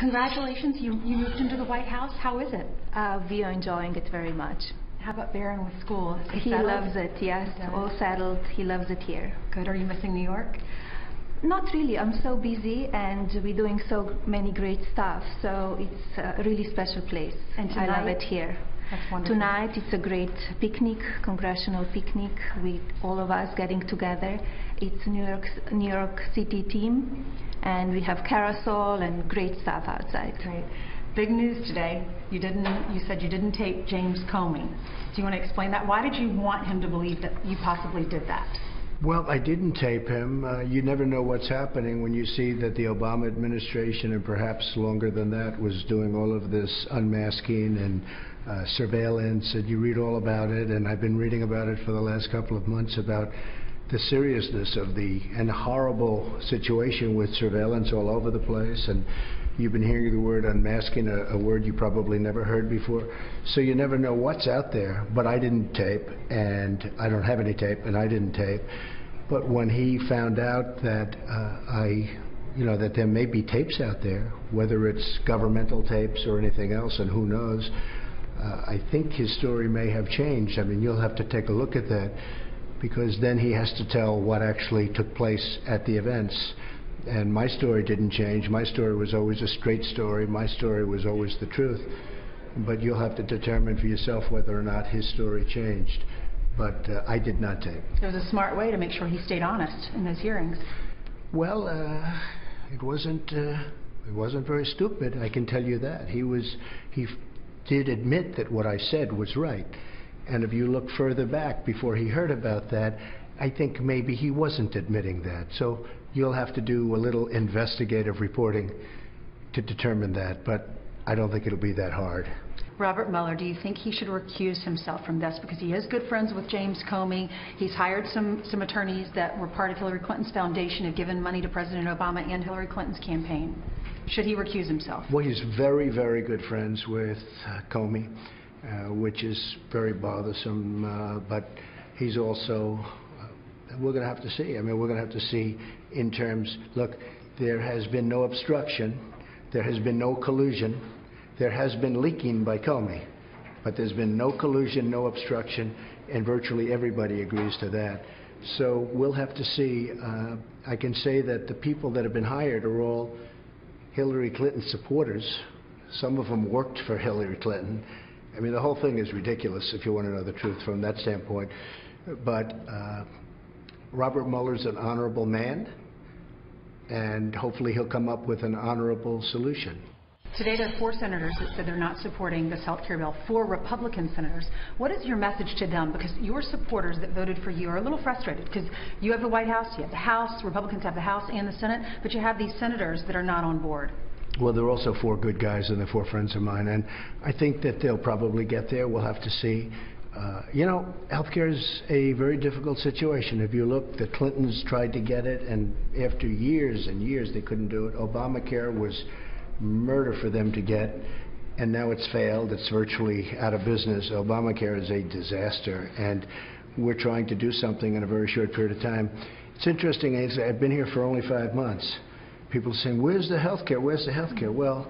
Congratulations, you, you moved into the White House. How is it? Uh, we are enjoying it very much. How about Barron with school? Is He loves it, yes, all settled. He loves it here. Good. Are you missing New York? Not really. I'm so busy and we're doing so many great stuff. So it's a really special place. And I love it here. Tonight it's a great picnic, congressional picnic with all of us getting together. It's New York, New York City team and we have carousel and great stuff outside. Great. Big news today. You didn't. You said you didn't tape James Comey. Do you want to explain that? Why did you want him to believe that you possibly did that? Well, I didn't tape him. Uh, you never know what's happening when you see that the Obama administration, and perhaps longer than that, was doing all of this unmasking and uh, surveillance, and you read all about it, and I've been reading about it for the last couple of months about the seriousness of the and horrible situation with surveillance all over the place, and you've been hearing the word unmasking, a, a word you probably never heard before. So you never know what's out there. But I didn't tape, and I don't have any tape, and I didn't tape. But when he found out that uh, I, you know, that there may be tapes out there, whether it's governmental tapes or anything else, and who knows, uh, I think his story may have changed. I mean, you'll have to take a look at that because then he has to tell what actually took place at the events. And my story didn't change. My story was always a straight story. My story was always the truth. But you'll have to determine for yourself whether or not his story changed. But uh, I did not take. It was a smart way to make sure he stayed honest in those hearings. Well, uh, it wasn't. Uh, it wasn't very stupid. I can tell you that. He was. He f- did admit that what I said was right. And if you look further back before he heard about that, I think maybe he wasn't admitting that. So you'll have to do a little investigative reporting to determine that. But I don't think it'll be that hard. Robert Mueller, do you think he should recuse himself from this because he is good friends with James Comey? He's hired some, some attorneys that were part of Hillary Clinton's foundation, have given money to President Obama and Hillary Clinton's campaign. Should he recuse himself? Well, he's very, very good friends with uh, Comey, uh, which is very bothersome. Uh, but he's also, we're going to have to see. I mean, we're going to have to see in terms, look, there has been no obstruction, there has been no collusion, there has been leaking by Comey, but there's been no collusion, no obstruction, and virtually everybody agrees to that. So we'll have to see. Uh, I can say that the people that have been hired are all Hillary Clinton supporters. Some of them worked for Hillary Clinton. I mean, the whole thing is ridiculous if you want to know the truth from that standpoint. But uh, Robert Mueller's an honorable man, and hopefully he'll come up with an honorable solution. Today, there are four senators that said they're not supporting this health care bill, four Republican senators. What is your message to them? Because your supporters that voted for you are a little frustrated because you have the White House, you have the House, Republicans have the House and the Senate, but you have these senators that are not on board. Well, there are also four good guys and they're four friends of mine, and I think that they'll probably get there. We'll have to see. Uh, you know, healthcare is a very difficult situation. If you look, the Clintons tried to get it, and after years and years, they couldn't do it. Obamacare was murder for them to get, and now it's failed. It's virtually out of business. Obamacare is a disaster, and we're trying to do something in a very short period of time. It's interesting. I've been here for only five months. People saying, "Where's the health care? Where's the health care?" Well,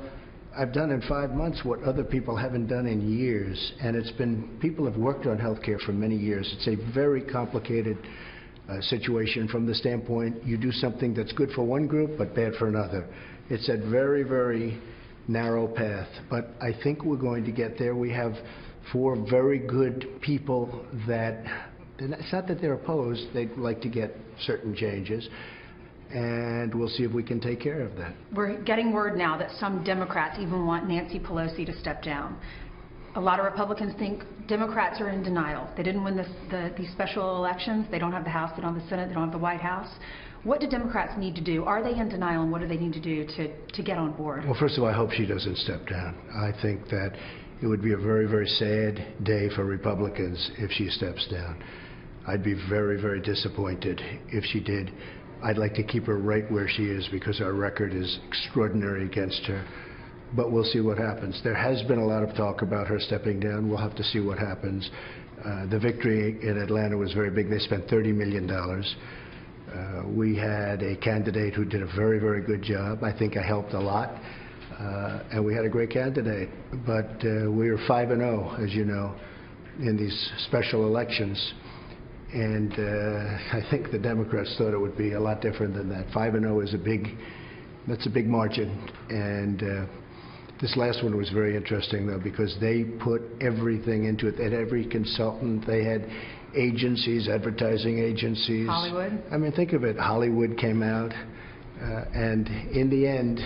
I've done in five months what other people haven't done in years, and it's been people have worked on health care for many years. It's a very complicated uh, situation from the standpoint you do something that's good for one group but bad for another. It's a very, very narrow path, but I think we're going to get there. We have four very good people that, it's not that they're opposed, they'd like to get certain changes, and we'll see if we can take care of that. We're getting word now that some Democrats even want Nancy Pelosi to step down. A lot of Republicans think Democrats are in denial. They didn't win this, the, these special elections. They don't have the House, they don't have the Senate, they don't have the White House. What do Democrats need to do? Are they in denial, and what do they need to do to, to get on board? Well, first of all, I hope she doesn't step down. I think that it would be a very, very sad day for Republicans if she steps down. I'd be very, very disappointed if she did. I'd like to keep her right where she is because our record is extraordinary against her. But we'll see what happens. There has been a lot of talk about her stepping down. We'll have to see what happens. Uh, the victory in Atlanta was very big. They spent $30 million. Uh, we had a candidate who did a very, very good job. I think I helped a lot. uh, and we had a great candidate. But uh, we were 5 and 0, as you know, in these special elections. And uh, I think the Democrats thought it would be a lot different than that. 5 and 0 is a big, that's a big margin. And uh, this last one was very interesting, though, because they put everything into it. They had every consultant, they had agencies, advertising agencies. Hollywood. I mean, think of it. Hollywood came out, uh, and in the end,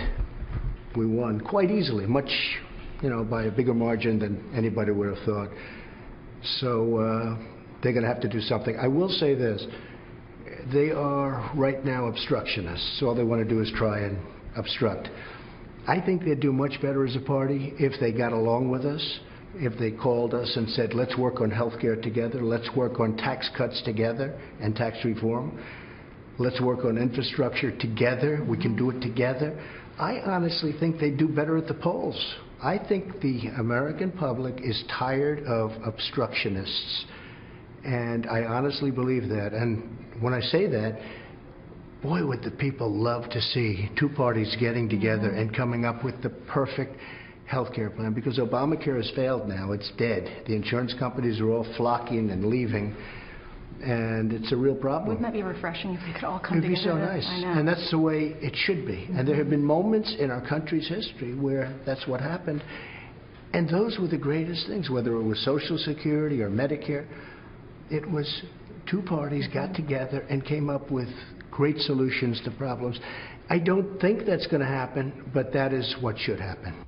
we won quite easily, much, you know, by a bigger margin than anybody would have thought. So uh, they're going to have to do something. I will say this. They are right now obstructionists. All they want to do is try and obstruct. I think they'd do much better as a party if they got along with us, if they called us and said, let's work on health care together, let's work on tax cuts together and tax reform, let's work on infrastructure together, we can do it together. I honestly think they'd do better at the polls. I think the American public is tired of obstructionists. And I honestly believe that. And when I say that, boy, would the people love to see two parties getting together and coming up with the perfect health care plan. Because Obamacare has failed now. It's dead. The insurance companies are all flocking and leaving. And it's a real problem. Wouldn't that be refreshing if we could all come together? It'd be so nice. And that's the way it should be. And there have mm-hmm. been moments in our country's history where that's what happened. And those were the greatest things, whether it was Social Security or Medicare. It was two parties got together and came up with great solutions to problems. I don't think that's going to happen, but that is what should happen.